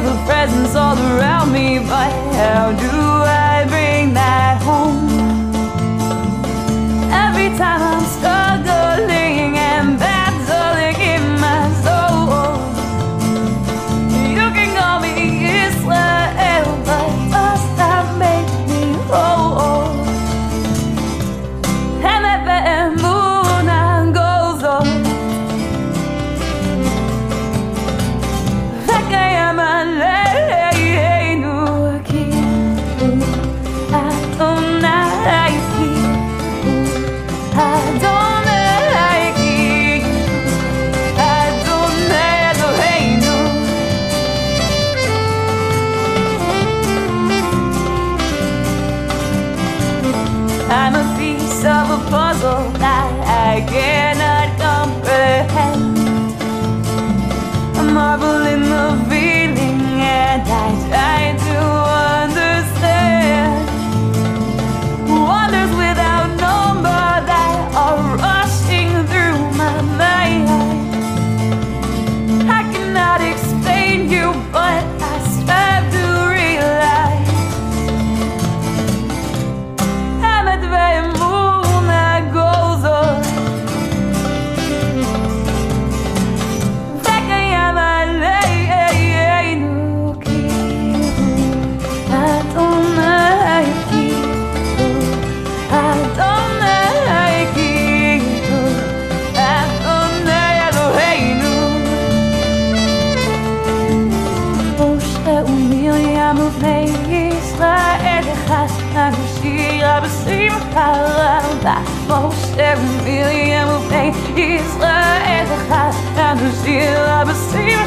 feel the presence all around me, but how do I? again. ים ובני ישראל יחס לנו שירה בשמחה רבה משה ומרים ובני ישראל יחס לנו שירה בשמחה